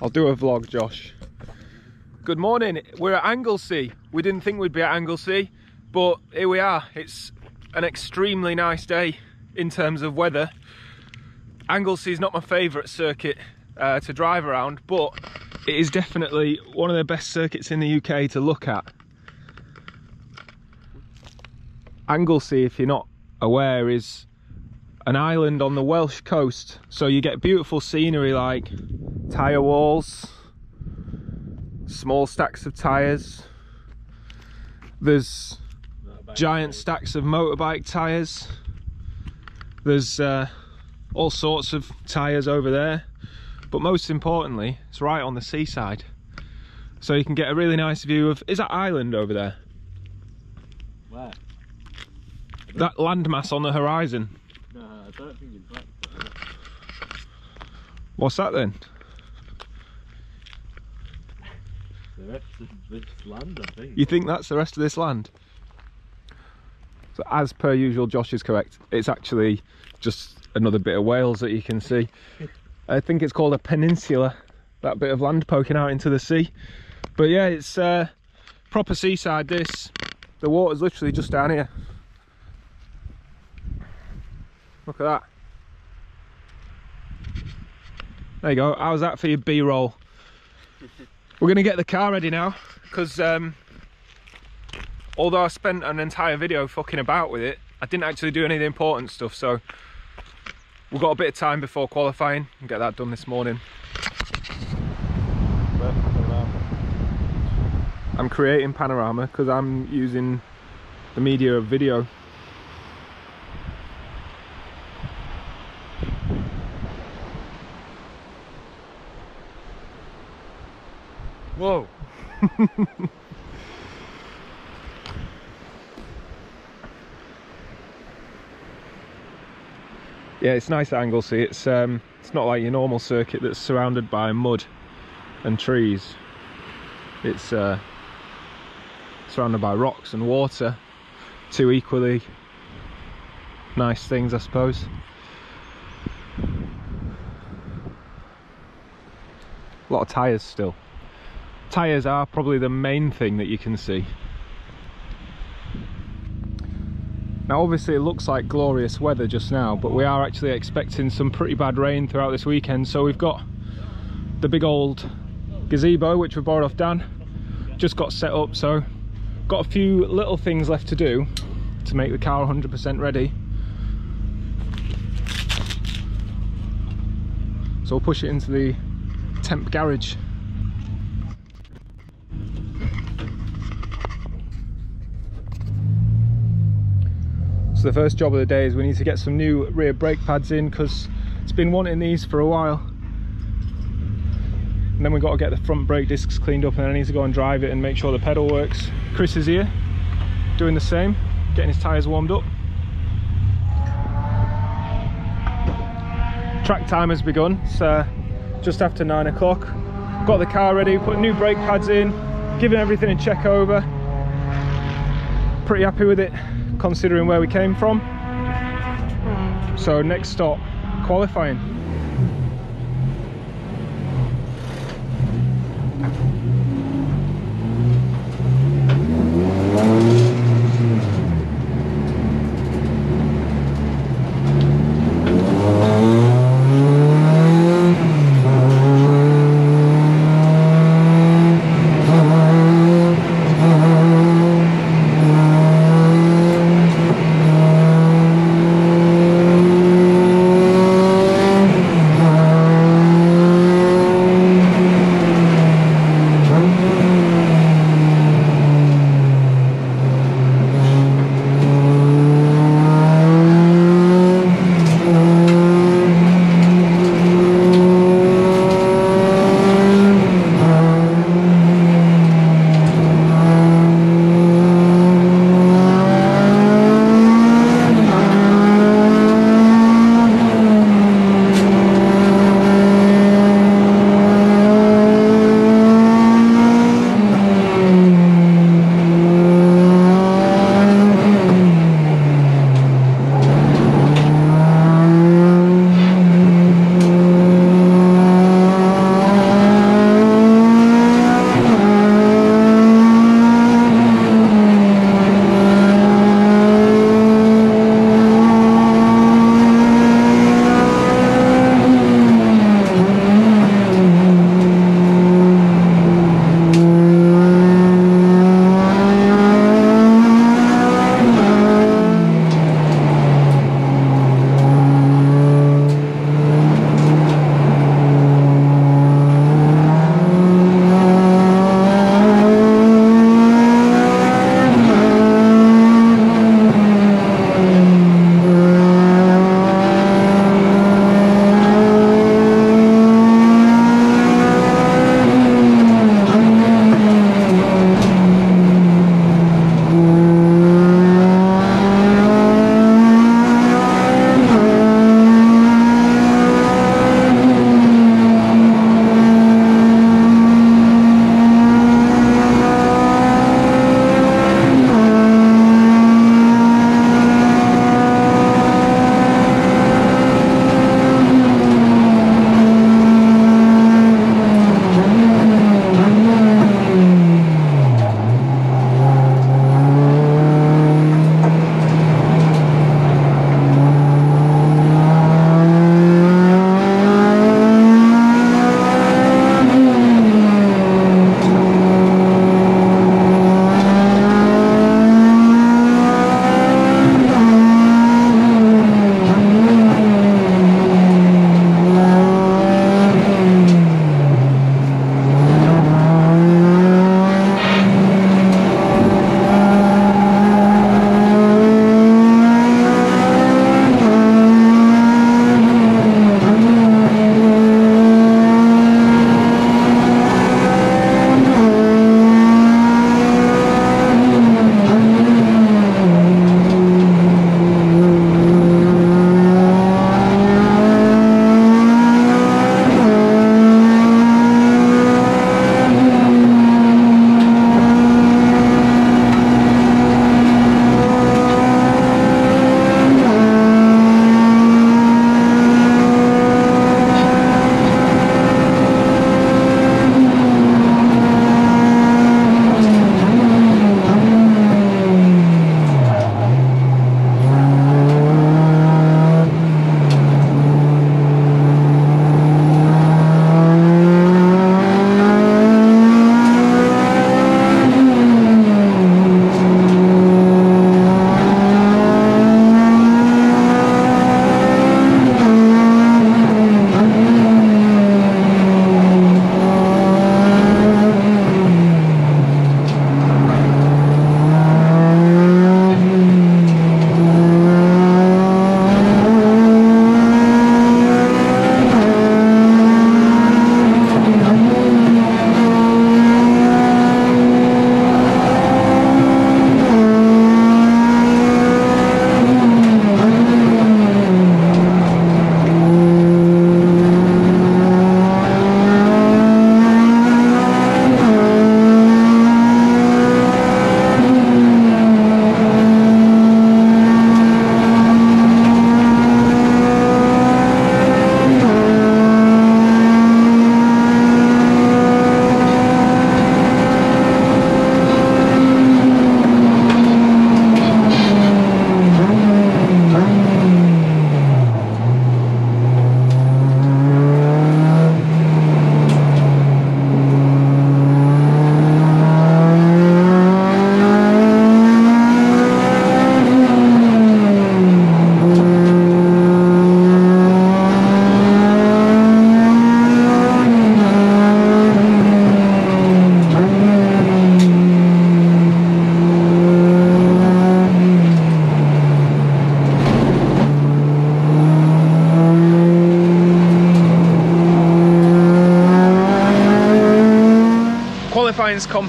I'll do a vlog, Josh. Good morning. We're at Anglesey. We didn't think we'd be at Anglesey, but here we are. It's an extremely nice day in terms of weather. Anglesey is not my favourite circuit uh, to drive around, but it is definitely one of the best circuits in the UK to look at. Anglesey, if you're not aware, is an island on the Welsh coast. So you get beautiful scenery like tyre walls, small stacks of tyres. There's giant stacks of motorbike tyres. There's uh, all sorts of tyres over there. But most importantly, it's right on the seaside. So you can get a really nice view of, is that island over there? Where? That landmass on the horizon. Don't think it's that. What's that then? The rest of this land, I think. You think that's the rest of this land? So as per usual, Josh is correct. It's actually just another bit of Wales that you can see. I think it's called a peninsula, that bit of land poking out into the sea. But yeah, it's uh, proper seaside this. The water's literally just down here. Look at that. There you go. How's that for your B-roll? We're going to get the car ready now because um, although I spent an entire video fucking about with it, I didn't actually do any of the important stuff. So we've got a bit of time before qualifying and get that done this morning. I'm creating panorama because I'm using the media of video. Whoa! Yeah, it's nice at Anglesey. It's um, it's not like your normal circuit that's surrounded by mud and trees. It's uh, surrounded by rocks and water. Two equally nice things, I suppose. A lot of tyres still. Tyres are probably the main thing that you can see. Now obviously it looks like glorious weather just now, but we are actually expecting some pretty bad rain throughout this weekend. So we've got the big old gazebo, which we borrowed off Dan, just got set up. So got a few little things left to do to make the car 100% ready. So we'll push it into the temp garage the first job of the day is we need to get some new rear brake pads in because it's been wanting these for a while. And then we've got to get the front brake discs cleaned up and then I need to go and drive it and make sure the pedal works. Chris is here doing the same, getting his tyres warmed up. Track time has begun, it's uh, just after nine o'clock. Got the car ready, put new brake pads in, giving everything a check over. Pretty happy with it considering where we came from. Hmm. So next stop, qualifying.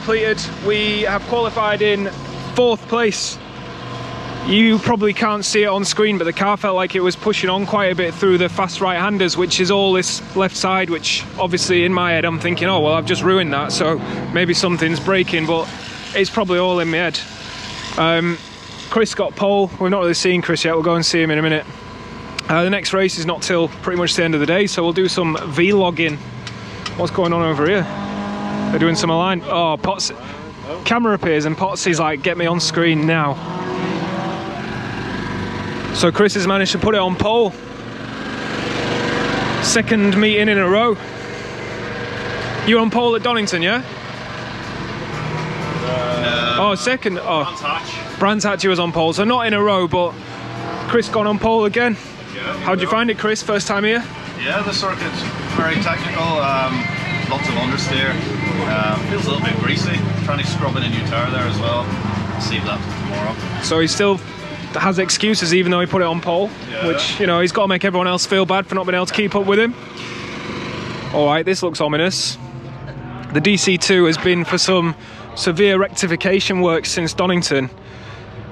Completed. We have qualified in fourth place. You probably can't see it on screen, but the car felt like it was pushing on quite a bit through the fast right-handers, which is all this left side, which obviously in my head I'm thinking, oh, well, I've just ruined that, so maybe something's breaking, but it's probably all in my head. Um, Chris got pole. We've not really seen Chris yet. We'll go and see him in a minute. Uh, the next race is not till pretty much the end of the day, so we'll do some vlogging. What's going on over here? They're doing some align. Oh, Potts. Camera appears and Potsy's like, get me on screen now. So Chris has managed to put it on pole. Second meeting in a row. You on pole at Donington, yeah? oh, second. Oh, Brands Hatch was on pole, so not in a row, but Chris gone on pole again. Yeah. How'd you find it, Chris? First time here? Yeah, the circuit's very technical. Um, lots of understeer. Um, feels a little bit greasy. Trying to scrub in a new tire there as well. Save that for tomorrow. So he still has excuses even though he put it on pole, Yeah. which, you know, he's got to make everyone else feel bad for not being able to keep up with him. All right, this looks ominous. The DC2 has been for some severe rectification work since Donington.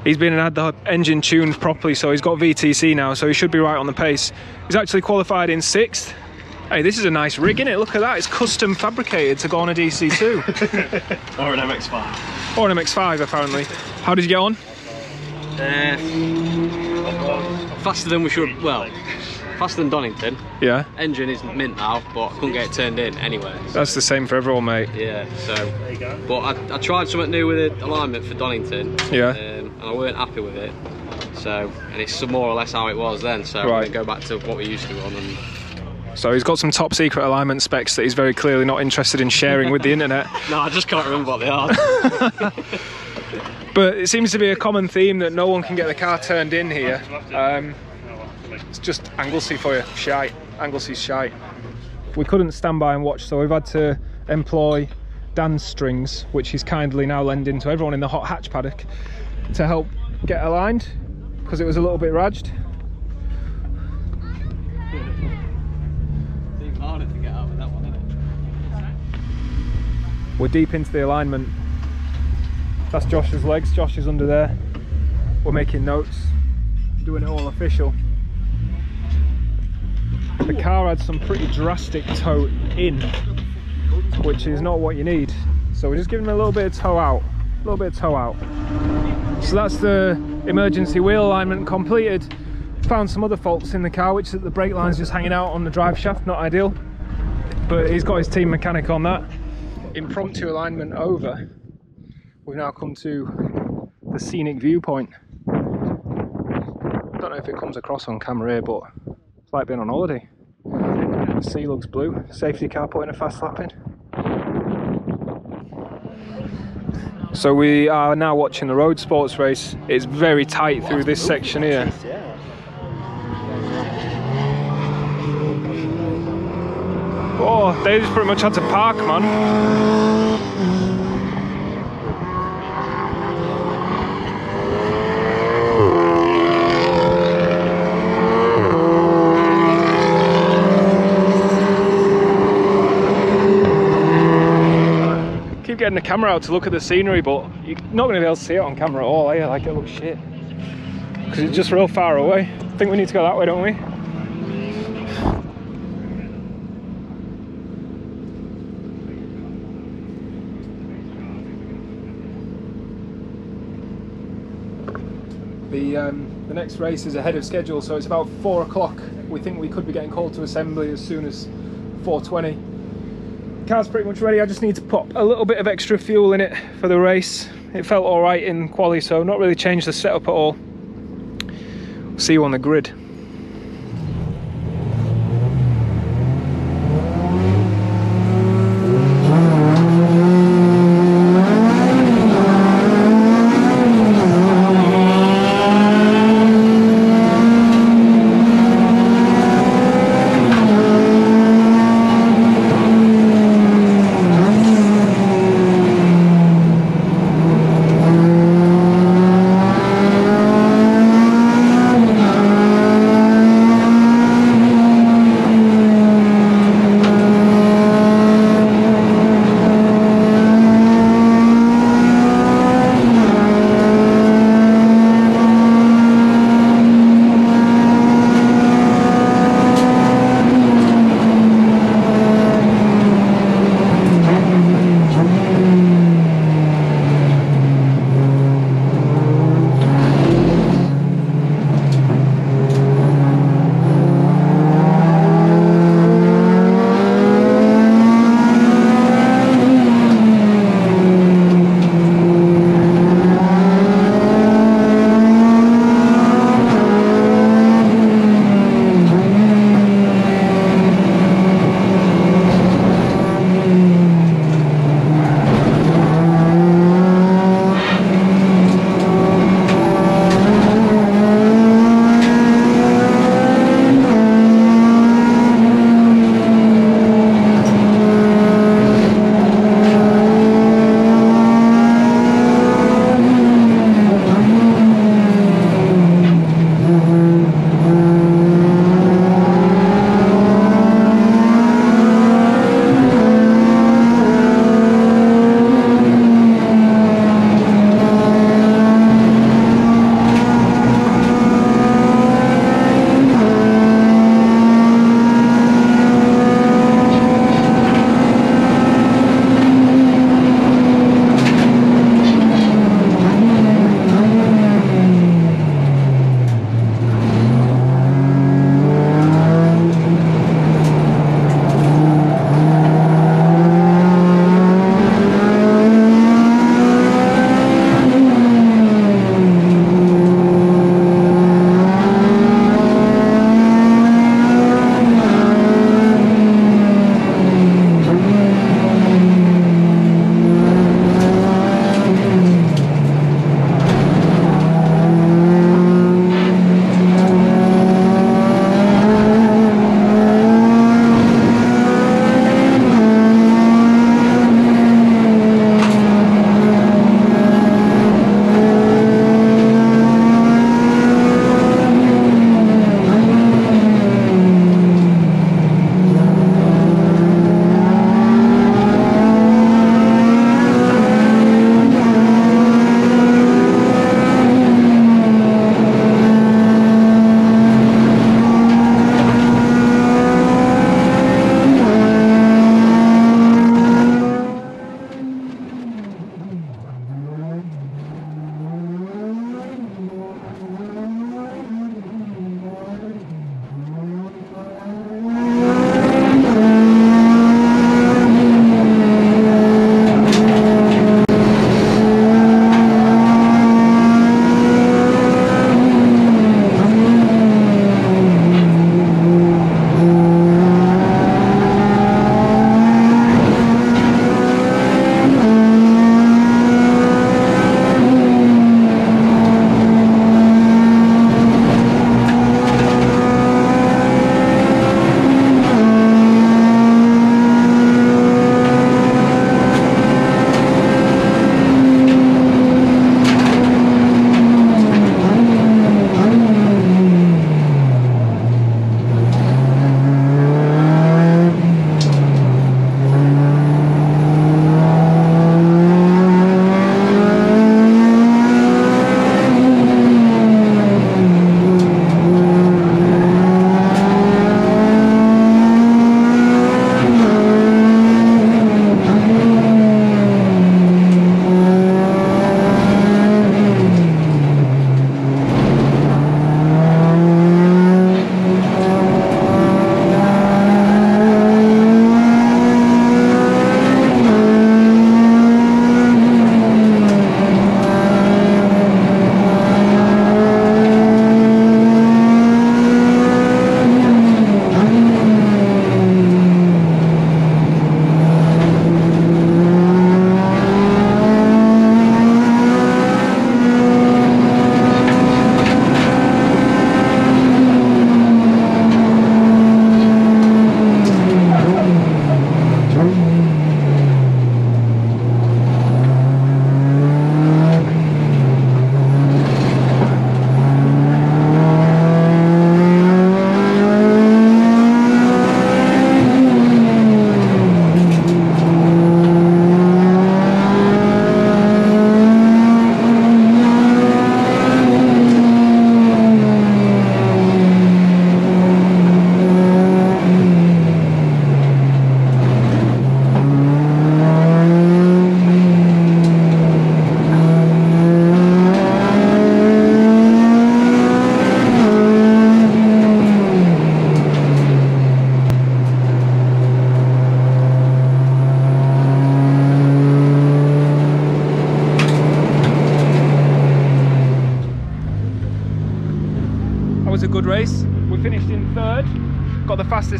He's been and had the engine tuned properly, so he's got VTC now, so he should be right on the pace. He's actually qualified in sixth. Hey, this is a nice rig, isn't it? Look at that, it's custom fabricated to go on a DC2. Or an MX-5. or an MX5, apparently. How did you get on? Uh, faster than we should. Well, faster than Donington. Yeah, Engine is mint now, but I couldn't get it turned in anyway. so- that's the same for everyone, mate. yeah. So, There you go. but I, I tried something new with the alignment for Donington. Yeah. Um, and I weren't happy with it. So, and it's more or less how it was then. So I'm gonna go back to what we used to on and So he's got some top secret alignment specs that he's very clearly not interested in sharing with the internet. No, I just can't remember what they are. But it seems to be a common theme that no one can get the car turned in here. Um, it's just Anglesey for you, shite. Anglesey's shite. We couldn't stand by and watch, so we've had to employ Dan's strings, which he's kindly now lending to everyone in the hot hatch paddock to help get aligned because it was a little bit raged. We're deep into the alignment. That's Josh's legs. Josh is under there. We're making notes, doing it all official. The car had some pretty drastic toe in, which is not what you need. So we're just giving a little bit of toe out, a little bit of toe out. So that's the emergency wheel alignment completed. Found some other faults in the car, which is the brake line's just hanging out on the drive shaft, not ideal. But he's got his team mechanic on that impromptu alignment over, we've now come to the scenic viewpoint. Don't know if it comes across on camera here, but it's like being on holiday. The sea looks blue. Safety car putting a fast lap in. So we are now watching the road sports race. It's very tight through this section here. Oh, they just pretty much had to park, man. Keep getting the camera out to look at the scenery, but you're not going to be able to see it on camera at all, are you? Like, it looks shit. Because it's just real far away. I think we need to go that way, don't we? The um, the next race is ahead of schedule, so it's about four o'clock. We think we could be getting called to assembly as soon as 4:20. Car's pretty much ready. I just need to pop a little bit of extra fuel in it for the race. It felt all right in quali, so not really changed the setup at all. See you on the grid.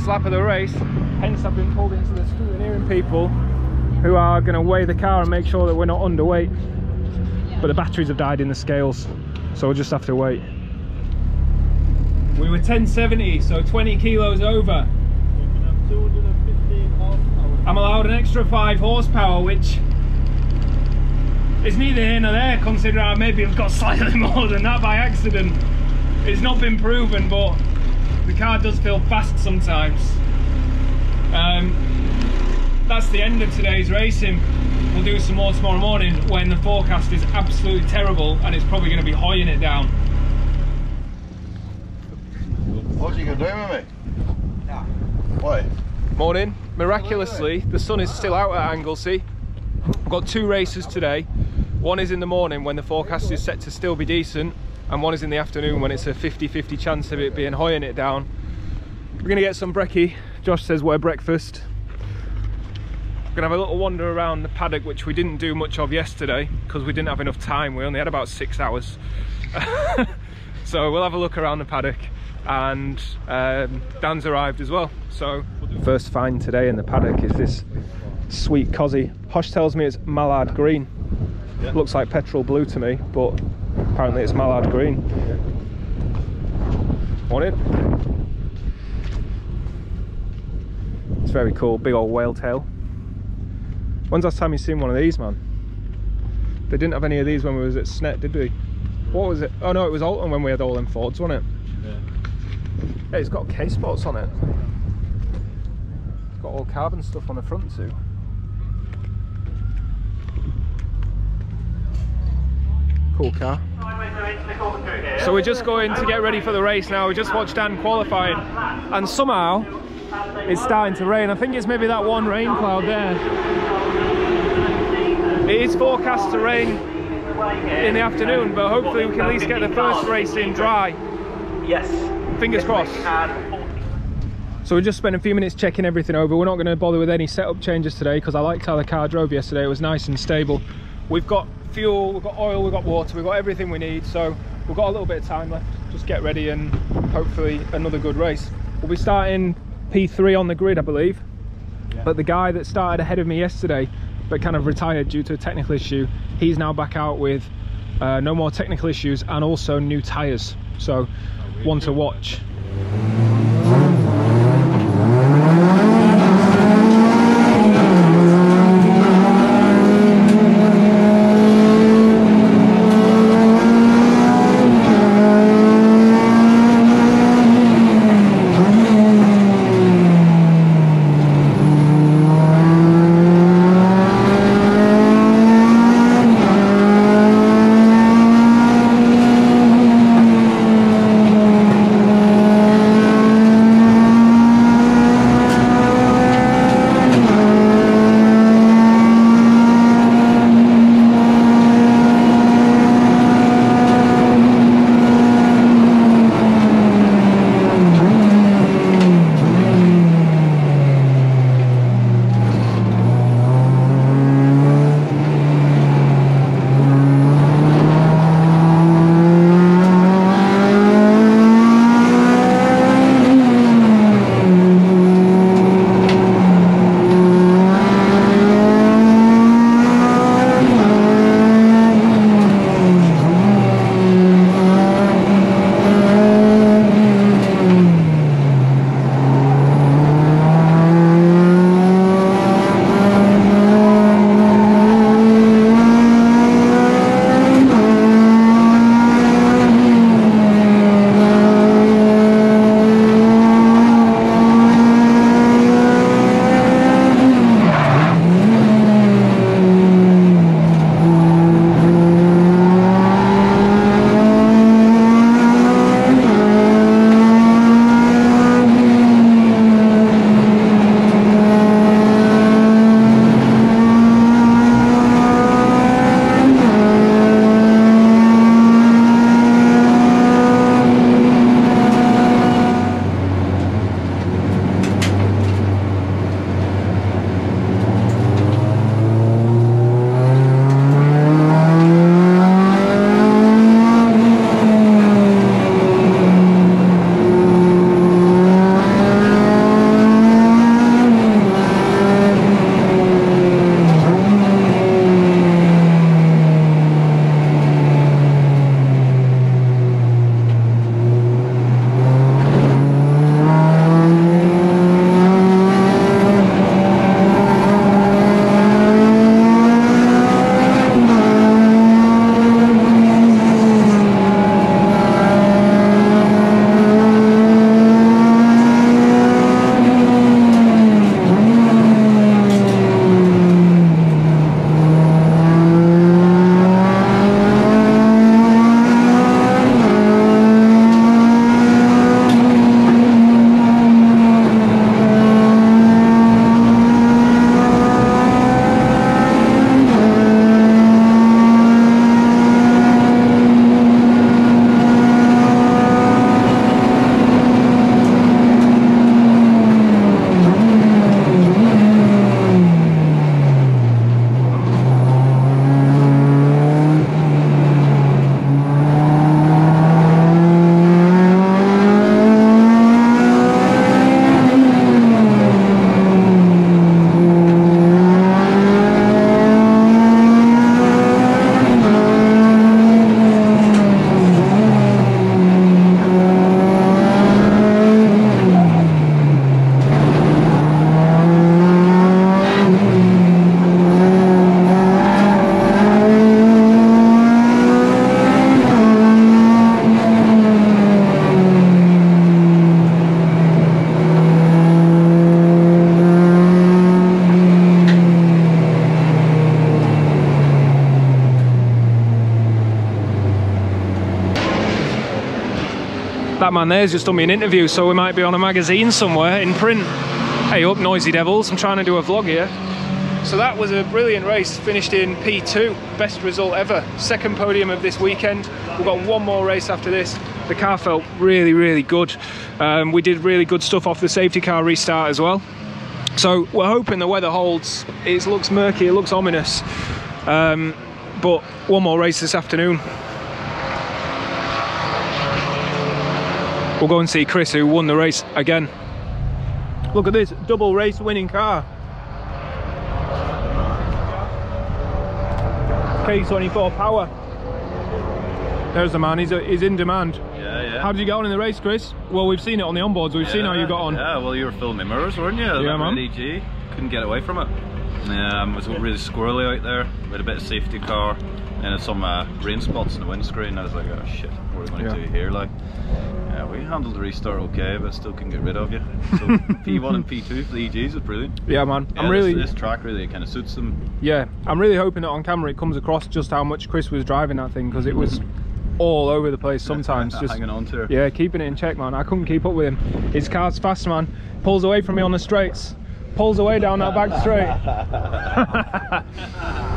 Lap of the race. Hence, I've been pulled into the scrutineering people who are going to weigh the car and make sure that we're not underweight. But the batteries have died in the scales, so we'll just have to wait. We were 1070, so 20 kilos over. You can have 215 horsepower. I'm allowed an extra 5 horsepower, which is neither here nor there, considering I maybe have got slightly more than that by accident. It's not been proven, but the car does feel fast sometimes. Um, that's the end of today's racing. We'll do some more tomorrow morning when the forecast is absolutely terrible and it's probably going to be hoying it down. What are you gonna do with me? Why? Morning. Miraculously, the sun is still out at Anglesey. We've got two races today. One is in the morning when the forecast is set to still be decent, and one is in the afternoon when it's a 50-50 chance of it being hoying it down. We're gonna get some brekkie. Josh says we're breakfast. We're gonna have a little wander around the paddock, which we didn't do much of yesterday because we didn't have enough time. We only had about six hours. so we'll have a look around the paddock and um, Dan's arrived as well. So first find today in the paddock is this sweet Cossie. Josh tells me it's mallard green. Yeah. Looks like petrol blue to me, but apparently it's mallard green. Want it? It's very cool, big old whale tail. When's the last time you seen one of these, man? They didn't have any of these when we was at Snet, did we? What was it? Oh no, it was Oulton when we had all them Fords, wasn't it? Yeah. Yeah, it's got K spots on it. It's got all carbon stuff on the front too. Cool car. So we're just going to get ready for the race now. We just watched Dan qualifying and somehow it's starting to rain. I think it's maybe that one rain cloud there. It is forecast to rain in the afternoon, but hopefully we can at least get the first race in dry. Yes. Fingers crossed. So we just spent a few minutes checking everything over. We're not going to bother with any setup changes today because I liked how the car drove yesterday. It was nice and stable. We've got fuel, we've got oil, we've got water, we've got everything we need. So we've got a little bit of time left. Just get ready and hopefully another good race. We'll be starting P3 on the grid, I believe. But the guy that started ahead of me yesterday, but kind of retired due to a technical issue, he's now back out with uh, no more technical issues and also new tyres. So one to watch. Just done me an interview, so we might be on a magazine somewhere in print. Hey up, Noisy Devils, I'm trying to do a vlog here. So that was a brilliant race, finished in P2, best result ever. Second podium of this weekend. We've got one more race after this. The car felt really, really good. Um, we did really good stuff off the safety car restart as well. So we're hoping the weather holds. It looks murky, it looks ominous. Um, but one more race this afternoon. We'll go and see Chris who won the race again. Look at this, double race winning car. K24 power. There's the man, he's, he's in demand. Yeah, yeah. How did you get on in the race, Chris? Well, we've seen it on the onboards, we've seen how you got on. Yeah, well, you were filming mirrors, weren't you? Yeah, man. LEG. Couldn't get away from it. Um, it was really squirrely out there. We had a bit of safety car and had some uh, rain spots in the windscreen. I was like, oh shit, what are we going to Yeah. do here? Like, yeah, we handled the restart okay, but still couldn't get rid of you. So P1 and P2 for the EGs was brilliant. Yeah, man. Yeah, I'm really, This, this track really kind of suits them. yeah, I'm really hoping that on camera it comes across just how much Chris was driving that thing because it was all over the place sometimes. just hanging on to her. yeah, keeping it in check, man. I couldn't keep up with him. His car's fast, man. Pulls away from me on the straights. Pulls away down that back straight.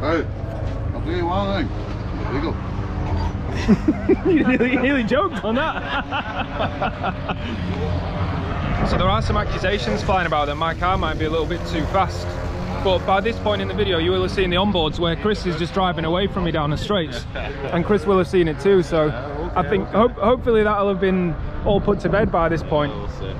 Hey, I'll do you one thing. There you go. you nearly, you nearly joked on that. so there are some accusations flying about that my car might be a little bit too fast. But by this point in the video, you will have seen the onboards where Chris is just driving away from me down the straights, and Chris will have seen it too. So I think hope, hopefully that'll have been all put to bed by this point. We'll see.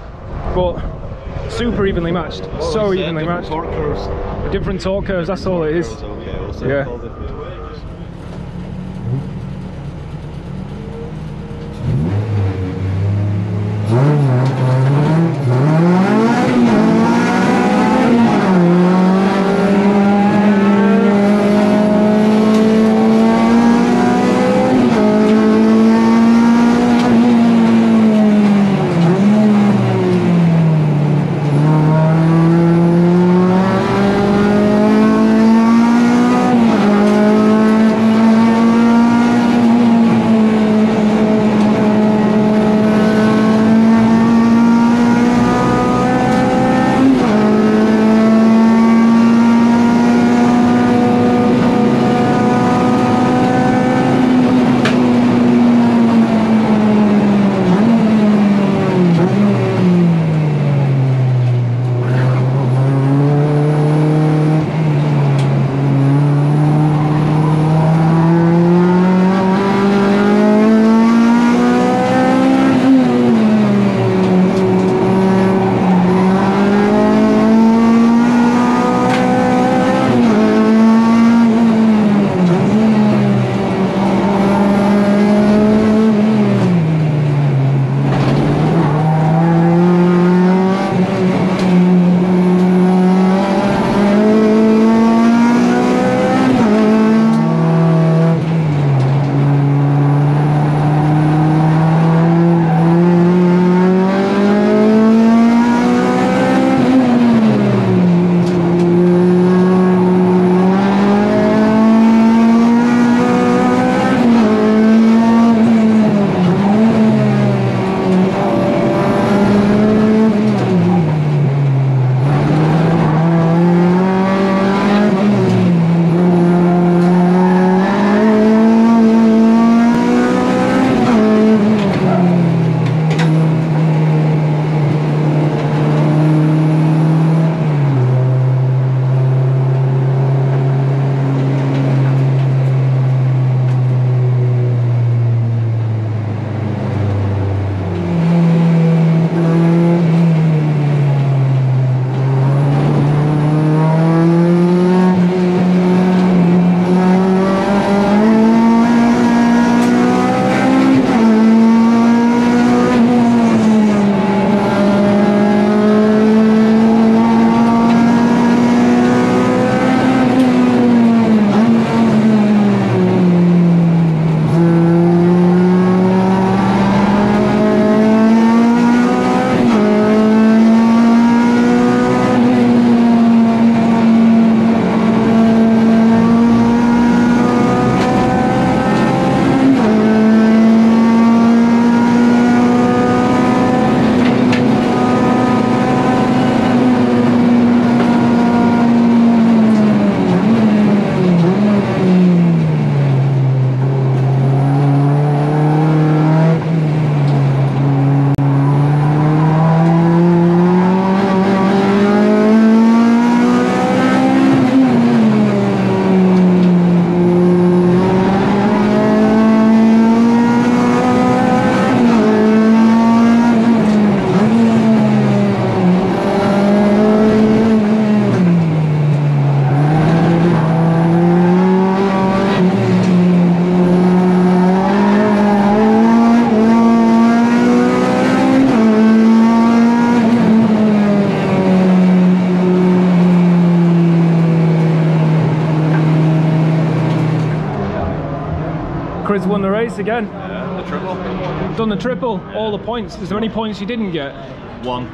But super evenly matched, so evenly different matched. torque. Different torque curves, that's all it is. It's okay, we'll. Yeah. All different. done the race again. Yeah, the triple. Done the triple, all the points. Is there any points you didn't get? One.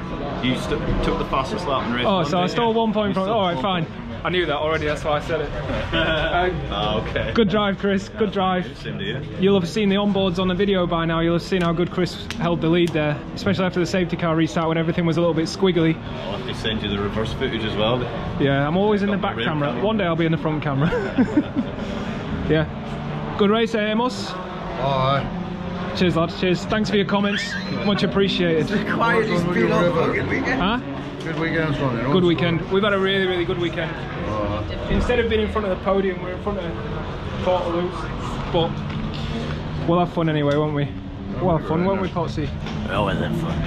You st- took the fastest lap in race Oh, one, so I stole you? one point You from. All right, fine. I knew that already. That's why I said it. Ah, okay. Good drive, Chris. Good drive. Same to you. You'll have seen the onboards on the video by now. You'll have seen how good Chris held the lead there, especially after the safety car restart when everything was a little bit squiggly. I'll have to send you the reverse footage as well. Yeah, I'm always in the back camera. camera. One day I'll be in the front camera. yeah. Good race, eh, Amos. Alright. Cheers, lads. Cheers. Thanks for your comments. Much appreciated. Quietly speed up. Huh? Good weekend, Sonny. Good weekend. We've had a really, really good weekend. Alright. Instead of being in front of the podium, we're in front of Portaloos. But we'll have fun anyway, won't we? We'll have fun, won't we, Potsy? Always have fun.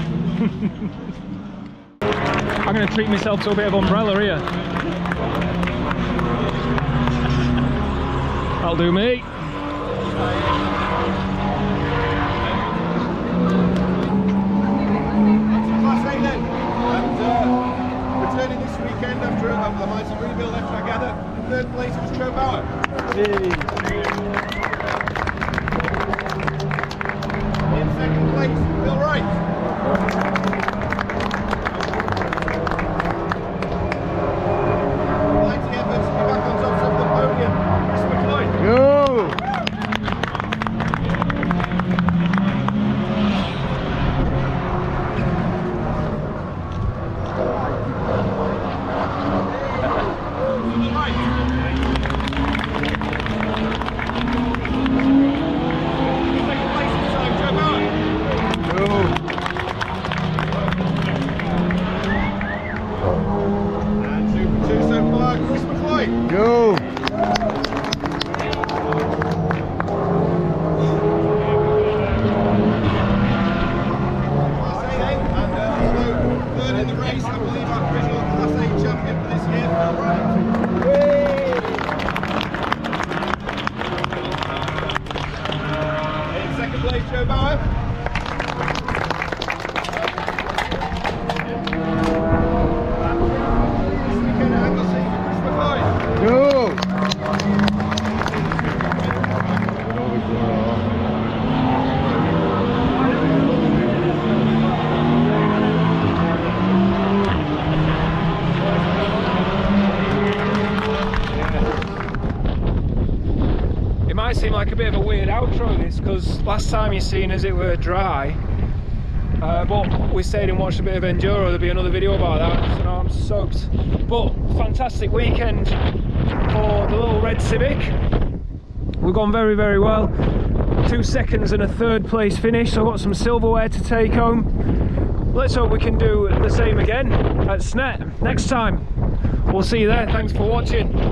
I'm going to treat myself to a bit of umbrella here. That'll do me. Class seen us it were dry. Uh, but we stayed and watched a bit of enduro. There'll be another video about that. So now I'm soaked. But fantastic weekend for the little red Civic. We've gone very very well. Two seconds and a third place finish. So I've got some silverware to take home. Let's hope we can do the same again at SNET next time. We'll see you there. Thanks for watching.